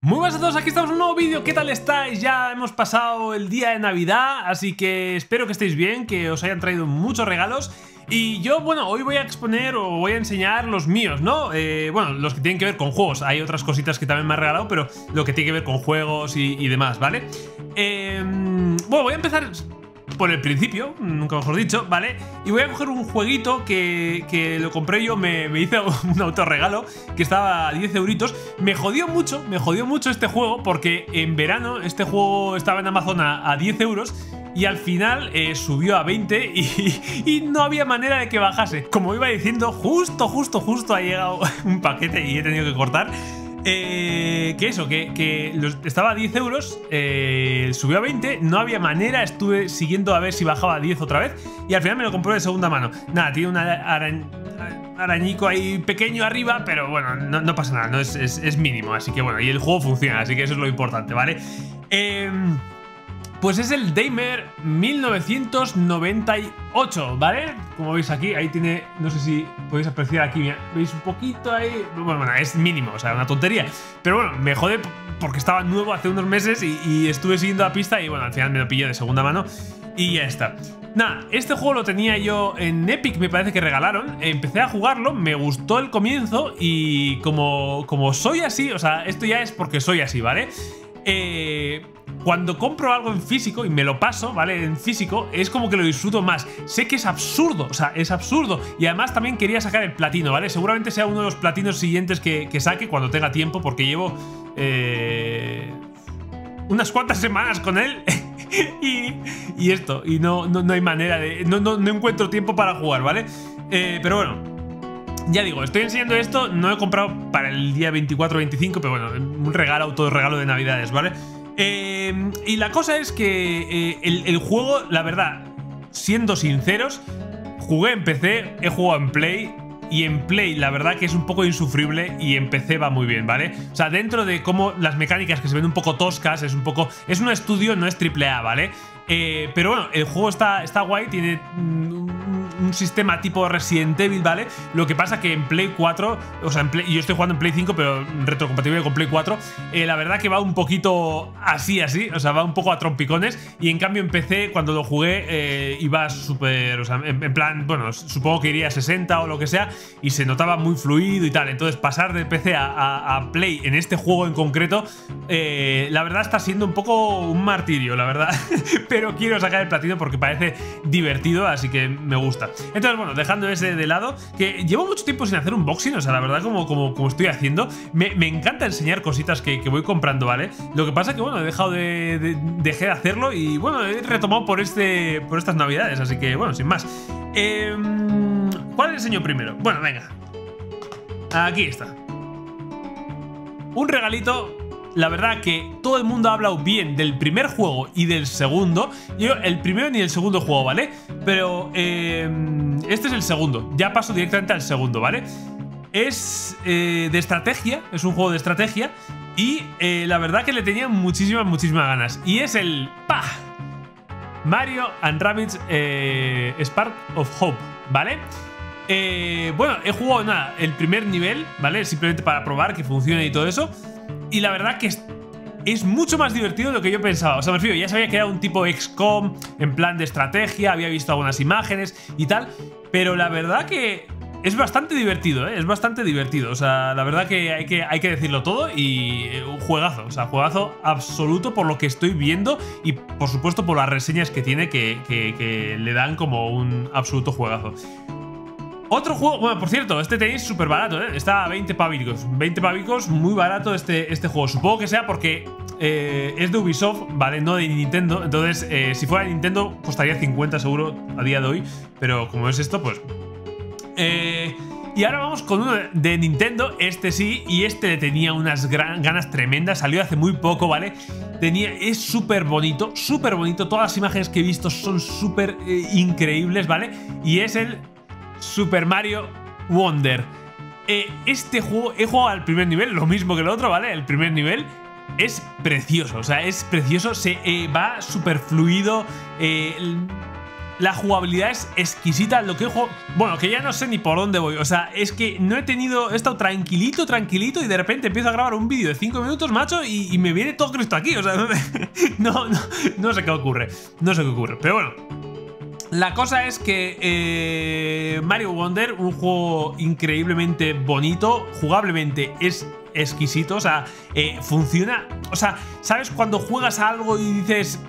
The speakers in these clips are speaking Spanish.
Muy buenas a todos, aquí estamos en un nuevo vídeo, ¿qué tal estáis? Ya hemos pasado el día de Navidad, así que espero que estéis bien, que os hayan traído muchos regalos y yo, bueno, hoy voy a exponer o voy a enseñar los míos, ¿no? Eh, bueno, los que tienen que ver con juegos, hay otras cositas que también me ha regalado, pero lo que tiene que ver con juegos y, demás, ¿vale? Eh, bueno, voy a empezar por el principio, nunca mejor dicho, ¿vale? Y voy a coger un jueguito que, lo compré yo, me, hice un autorregalo que estaba a 10 euritos. Me jodió mucho, me jodió mucho este juego porque en verano este juego estaba en Amazon a, 10 euros y al final eh, subió a 20 y, y, no había manera de que bajase. Como iba diciendo, justo, justo, justo ha llegado un paquete y he tenido que cortar. Eh, que eso, que, estaba a 10 euros, eh, subió a 20, no había manera, estuve siguiendo a ver si bajaba a 10 otra vez y al final me lo compró de segunda mano. Nada, tiene un arañico ahí pequeño arriba, pero bueno, no, pasa nada, no es, mínimo, así que bueno, y el juego funciona, así que eso es lo importante, ¿vale? Eh, pues es el Damer 1998, ¿vale? Como veis aquí, ahí tiene, no sé si podéis apreciar aquí, veis un poquito ahí, bueno, bueno, es mínimo, o sea, una tontería. Pero bueno, me jode porque estaba nuevo hace unos meses y, estuve siguiendo la pista y bueno, al final me lo pillé de segunda mano y ya está. Nada, este juego lo tenía yo en Epic, me parece que regalaron. Empecé a jugarlo, me gustó el comienzo y como, como soy así, o sea, esto ya es porque soy así, ¿vale? Eh, cuando compro algo en físico y me lo paso, ¿vale? En físico, es como que lo disfruto más. Sé que es absurdo, o sea, es absurdo. Y además también quería sacar el platino, ¿vale? Seguramente sea uno de los platinos siguientes que, saque cuando tenga tiempo, porque llevo eh, unas cuantas semanas con él. y, esto, y no, no, hay manera de... No, no, encuentro tiempo para jugar, ¿vale? Eh, pero bueno, ya digo, estoy enseñando esto, no he comprado para el día 24-25, pero bueno, un regalo, todo regalo de navidades, ¿vale? Eh, y la cosa es que eh, el, juego, la verdad, siendo sinceros, jugué en PC, he jugado en Play, y en Play la verdad que es un poco insufrible y en PC va muy bien, ¿vale? O sea, dentro de cómo las mecánicas que se ven un poco toscas, es un poco... Es un estudio, no es triple A, ¿vale? Eh, pero bueno, el juego está, está guay, tiene un sistema tipo Resident Evil, ¿vale? Lo que pasa que en Play 4, o sea, en Play, yo estoy jugando en Play 5, pero retrocompatible con Play 4, eh, la verdad que va un poquito así, así, o sea, va un poco a trompicones. Y en cambio en PC, cuando lo jugué, eh, iba súper, o sea, en, plan, bueno, supongo que iría a 60 o lo que sea, y se notaba muy fluido y tal. Entonces, pasar de PC a, Play en este juego en concreto, eh, la verdad está siendo un poco un martirio, la verdad. pero quiero sacar el platino porque parece divertido, así que me gusta. Entonces, bueno, dejando ese de lado, que llevo mucho tiempo sin hacer un unboxing, o sea, la verdad, como, como, como estoy haciendo, me, encanta enseñar cositas que, voy comprando, ¿vale? Lo que pasa que, bueno, he dejado de, dejé de hacerlo y, bueno, he retomado por, este, por estas navidades, así que, bueno, sin más. Em, ¿Cuál enseño primero? Bueno, venga. Aquí está. Un regalito la verdad que todo el mundo ha hablado bien del primer juego y del segundo. Yo el primero ni el segundo juego, ¿vale? Pero eh, este es el segundo. Ya paso directamente al segundo, ¿vale? Es eh, de estrategia, es un juego de estrategia. Y eh, la verdad que le tenía muchísimas, muchísimas ganas. Y es el ¡Pah! Mario and Rabbids Spark of Hope, ¿vale? bueno, he jugado nada, el primer nivel, ¿vale? Simplemente para probar que funcione y todo eso. Y la verdad que es, mucho más divertido de lo que yo pensaba. O sea, me refiero, ya sabía que era un tipo XCOM en plan de estrategia, había visto algunas imágenes y tal. Pero la verdad que es bastante divertido, ¿eh? Es bastante divertido. O sea, la verdad que hay que, hay que decirlo todo y eh, juegazo. O sea, juegazo absoluto por lo que estoy viendo y por supuesto por las reseñas que tiene que, que le dan como un absoluto juegazo. Otro juego, bueno, por cierto, este tenéis súper barato, ¿eh? Está a 20 pavicos. 20 pavicos, muy barato este, este juego. Supongo que sea porque eh, es de Ubisoft, ¿vale? No de Nintendo. Entonces, eh, si fuera de Nintendo, costaría 50 seguro a día de hoy. Pero como es esto, pues... Eh, y ahora vamos con uno de Nintendo, este sí, y este tenía unas ganas tremendas, salió hace muy poco, ¿vale? Tenía, es súper bonito, súper bonito, todas las imágenes que he visto son súper increíbles, ¿vale? Y es el Super Mario Wonder. Eh, este juego, he jugado al primer nivel, lo mismo que el otro, ¿vale? El primer nivel es precioso, o sea, es precioso, se eh, va súper fluido. Eh, La jugabilidad es exquisita. Lo que juego. Bueno, que ya no sé ni por dónde voy. O sea, es que no he tenido. He estado tranquilito, tranquilito. Y de repente empiezo a grabar un vídeo de 5 minutos, macho. Y, me viene todo Cristo aquí. O sea, no, no, no sé qué ocurre. No sé qué ocurre. Pero bueno. La cosa es que eh, Mario Wonder, un juego increíblemente bonito, jugablemente es exquisito, o sea, eh, funciona, o sea, ¿sabes cuando juegas a algo y dices,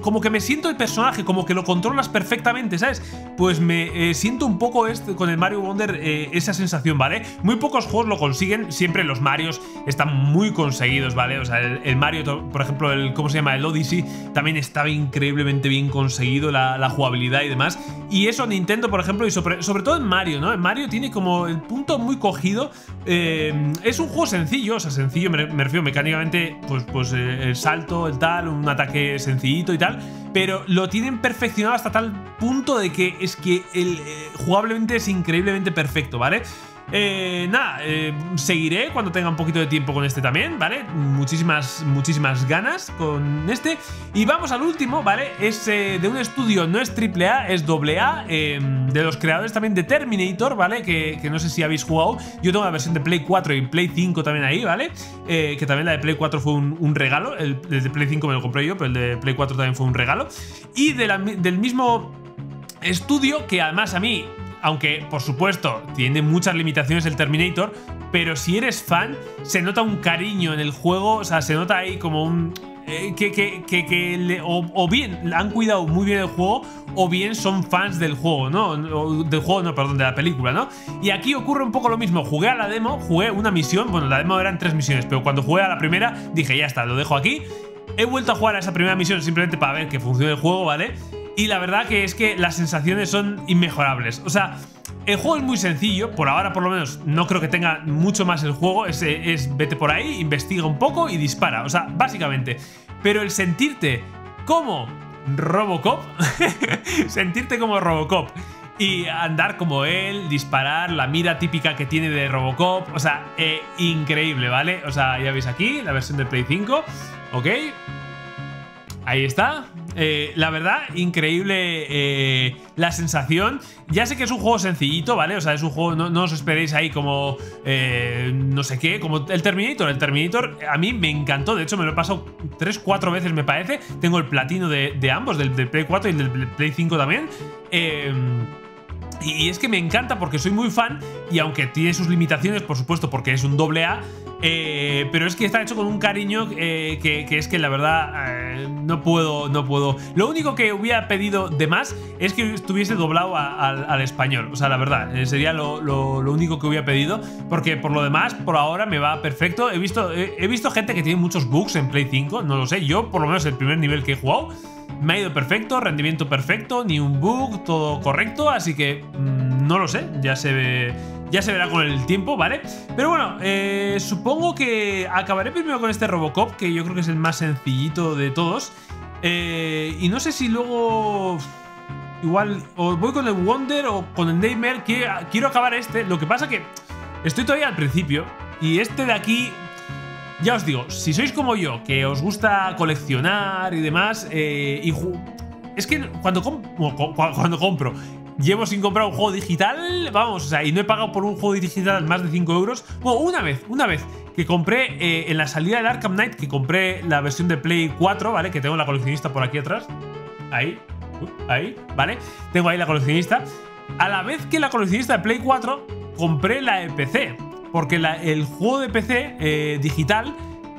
como que me siento el personaje, como que lo controlas perfectamente, ¿sabes? Pues me eh, siento un poco este, con el Mario Wonder eh, esa sensación, ¿vale? Muy pocos juegos lo consiguen, siempre los Marios están muy conseguidos, ¿vale? O sea, el, Mario, por ejemplo, el, ¿cómo se llama? El Odyssey, también estaba increíblemente bien conseguido la, jugabilidad y demás. Y eso Nintendo, por ejemplo, y sobre, todo en Mario, ¿no? En Mario tiene como el punto muy cogido. Eh, es un juego sencillo, o sea, sencillo me, refiero mecánicamente, pues, pues el salto, el tal, un ataque sencillito y tal, pero lo tienen perfeccionado hasta tal punto de que es que el, eh, jugablemente es increíblemente perfecto, ¿vale? Eh, nada, eh, seguiré cuando tenga un poquito de tiempo con este también, ¿vale? Muchísimas, muchísimas ganas con este. Y vamos al último, ¿vale? Es de un estudio, no es AAA, es AA, de los creadores también de Terminator, ¿vale? Que, no sé si habéis jugado. Yo tengo la versión de Play 4 y Play 5 también ahí, ¿vale? que también la de Play 4 fue un, regalo. El, de Play 5 me lo compré yo, pero el de Play 4 también fue un regalo. Y del mismo estudio que además a mí aunque por supuesto tiene muchas limitaciones el Terminator, pero si eres fan, se nota un cariño en el juego, o sea, se nota ahí como un... Eh, que, que, que, le, o, bien han cuidado muy bien el juego o bien son fans del juego, ¿no? del juego, no, perdón, de la película, ¿no? Y aquí ocurre un poco lo mismo. Jugué a la demo, jugué una misión, bueno, la demo eran tres misiones, pero cuando jugué a la primera dije, ya está, lo dejo aquí. He vuelto a jugar a esa primera misión simplemente para ver que funcione el juego, ¿vale? Y la verdad que es que las sensaciones son inmejorables. O sea, el juego es muy sencillo, por ahora por lo menos no creo que tenga mucho más el juego, es, es, vete por ahí, investiga un poco y dispara, o sea, básicamente. Pero el sentirte como Robocop, sentirte como Robocop y andar como él, disparar, la mira típica que tiene de Robocop, o sea, eh, increíble, ¿vale? O sea, ya veis aquí la versión de Play 5, ¿ok? Ahí está. Eh, la verdad, increíble eh, la sensación. Ya sé que es un juego sencillito, ¿vale? O sea, es un juego, no, os esperéis ahí como, eh, no sé qué, como el Terminator. El Terminator a mí me encantó, de hecho me lo he pasado 3-4 veces me parece. Tengo el platino de, ambos, del, Play 4 y del Play 5 también. y es que me encanta porque soy muy fan y aunque tiene sus limitaciones, por supuesto, porque es un doble A, eh, pero es que está hecho con un cariño eh, que, es que la verdad eh, no puedo, no puedo. Lo único que hubiera pedido de más es que estuviese doblado al español. O sea, la verdad, sería lo, único que hubiera pedido. Porque por lo demás, por ahora me va perfecto. He visto, he visto gente que tiene muchos bugs en Play 5, no lo sé. Yo, por lo menos, el primer nivel que he jugado. Me ha ido perfecto, rendimiento perfecto, ni un bug, todo correcto, así que mm, no lo sé, ya se ya se verá con el tiempo, ¿vale? Pero bueno, eh, supongo que acabaré primero con este Robocop, que yo creo que es el más sencillito de todos. Eh, y no sé si luego... Igual, o voy con el Wonder o con el Nightmare. Quiero acabar este. Lo que pasa que estoy todavía al principio. Y este de aquí ya os digo, si sois como yo, que os gusta coleccionar y demás, eh, y es que cuando, cuando compro llevo sin comprar un juego digital, vamos, o sea, y no he pagado por un juego digital más de 5 euros. Bueno, una vez, una vez que compré eh, en la salida del Arkham Knight, que compré la versión de Play 4, ¿vale? Que tengo la coleccionista por aquí atrás. Ahí, ahí, ¿vale? Tengo ahí la coleccionista. A la vez que la coleccionista de Play 4, compré la de Porque el juego de PC eh, digital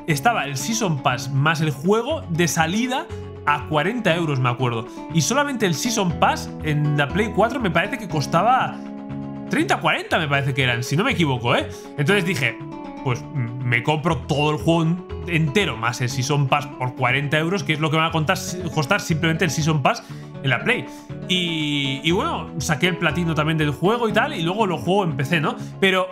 estaba el Season Pass más el juego de salida a 40 euros, me acuerdo. Y solamente el Season Pass en la Play 4 me parece que costaba 30 40, me parece que eran, si no me equivoco, ¿eh? Entonces dije, pues me compro todo el juego entero más el Season Pass por 40 euros, que es lo que me va a costar simplemente el Season Pass en la Play. Y, y bueno, saqué el platino también del juego y tal, y luego lo juego en PC, ¿no? Pero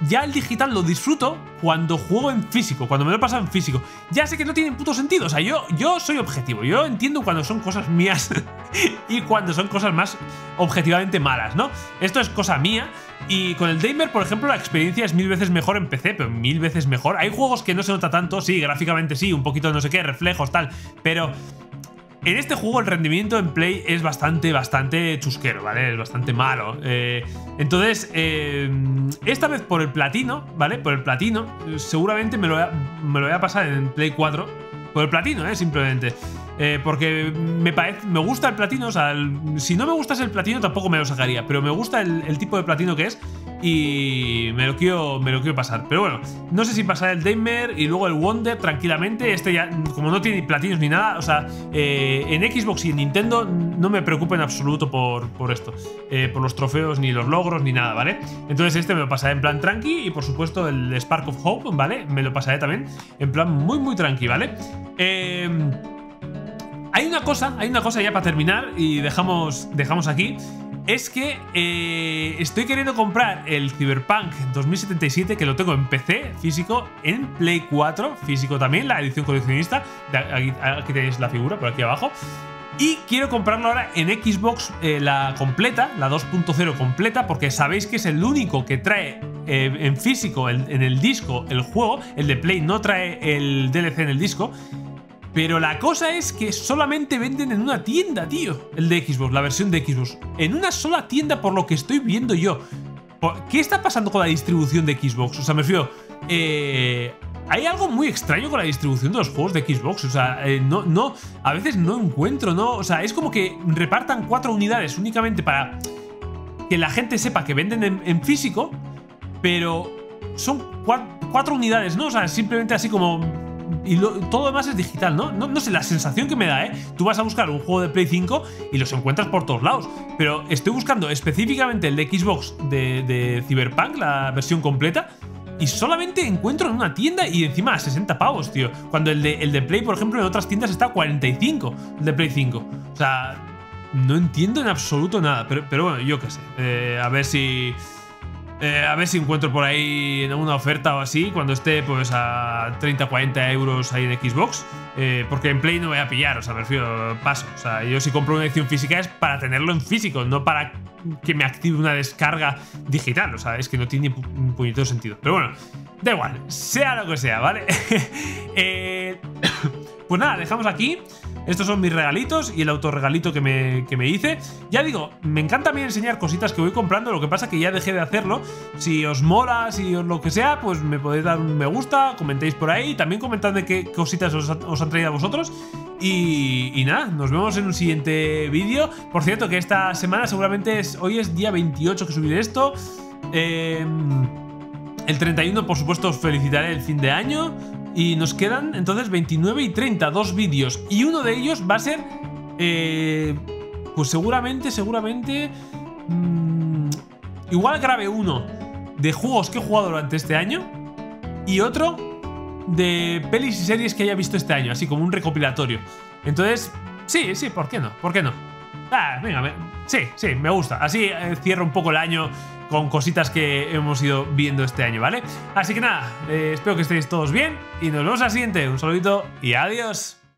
ya el digital lo disfruto cuando juego en físico, cuando me lo he pasado en físico. Ya sé que no tiene puto sentido, o sea, yo, yo soy objetivo, yo entiendo cuando son cosas mías y cuando son cosas más objetivamente malas, ¿no? Esto es cosa mía y con el Damer, por ejemplo, la experiencia es mil veces mejor en PC, pero mil veces mejor. Hay juegos que no se nota tanto, sí, gráficamente sí, un poquito no sé qué, reflejos, tal, pero En este juego el rendimiento en Play es bastante, bastante chusquero, ¿vale? Es bastante malo. Eh, entonces, eh, esta vez por el platino, ¿vale? Por el platino, seguramente me lo, voy a, me lo voy a pasar en Play 4. Por el platino, ¿eh? Simplemente. Eh, porque me, parece, me gusta el platino, o sea, si no me gustase el platino tampoco me lo sacaría, pero me gusta el, tipo de platino que es y me lo, quiero, me lo quiero pasar. Pero bueno, no sé si pasar el Damer y luego el Wonder tranquilamente. Este ya, como no tiene platinos ni nada, o sea, eh, en Xbox y en Nintendo no me preocupa en absoluto por, por esto, eh, por los trofeos, ni los logros, ni nada, ¿vale? Entonces este me lo pasaré en plan tranqui y por supuesto el Spark of Hope, ¿vale? Me lo pasaré también en plan muy, muy tranqui, ¿vale? Eh. Hay una cosa, hay una cosa ya para terminar y dejamos, dejamos aquí. Es que eh, estoy queriendo comprar el Cyberpunk 2077, que lo tengo en PC físico, en Play 4 físico también, la edición coleccionista. Aquí, tenéis la figura, por aquí abajo. Y quiero comprarlo ahora en Xbox, eh, la completa, la 2.0 completa, porque sabéis que es el único que trae eh, en físico, en el disco, el juego. El de Play no trae el DLC en el disco. Pero la cosa es que solamente venden en una tienda, tío. El de Xbox, la versión de Xbox. En una sola tienda por lo que estoy viendo yo. ¿Qué está pasando con la distribución de Xbox? O sea, me refiero... Eh, hay algo muy extraño con la distribución de los juegos de Xbox. O sea, eh, no, no, a veces no encuentro, ¿no? O sea, es como que repartan cuatro unidades únicamente para que la gente sepa que venden en, físico, pero son cuatro unidades, ¿no? O sea, simplemente así como y todo lo demás es digital, ¿no? ¿no? sé, la sensación que me da, ¿eh? Tú vas a buscar un juego de Play 5 y los encuentras por todos lados. Pero estoy buscando específicamente el de Xbox de, Cyberpunk, la versión completa. Y solamente encuentro en una tienda y encima a 60 pavos, tío. Cuando el de, el de Play, por ejemplo, en otras tiendas está a 45, el de Play 5. O sea, no entiendo en absoluto nada. Pero, pero bueno, yo qué sé. Eh, a ver si... Eh, a ver si encuentro por ahí una oferta o así, cuando esté pues a 30-40 euros ahí en Xbox. Eh, porque en Play no voy a pillar, o sea, me refiero, paso. O sea, yo si compro una edición física es para tenerlo en físico, no para que me active una descarga digital. O sea, es que no tiene un puñetero sentido. Pero bueno, da igual, sea lo que sea, ¿vale? eh, pues nada, dejamos aquí. Estos son mis regalitos y el autorregalito que me, que me hice. Ya digo, me encanta a mí enseñar cositas que voy comprando, lo que pasa que ya dejé de hacerlo. Si os mola, si os lo que sea, pues me podéis dar un me gusta, comentéis por ahí. También comentadme qué cositas os, han traído a vosotros. Y, nada, nos vemos en un siguiente vídeo. Por cierto, que esta semana seguramente es. Hoy es día 28 que subiré esto. Em, el 31, por supuesto, os felicitaré el fin de año. Y nos quedan entonces 29 y 30, dos vídeos. Y uno de ellos va a ser... Eh, pues seguramente, seguramente... Mm, igual grave uno de juegos que he jugado durante este año. Y otro de pelis y series que haya visto este año. Así como un recopilatorio. Entonces, sí, sí, ¿por qué no? ¿Por qué no? Ah, venga, sí, sí, me gusta. Así eh, cierro un poco el año con cositas que hemos ido viendo este año, ¿vale? Así que nada, eh, espero que estéis todos bien y nos vemos al siguiente. Un saludito y adiós.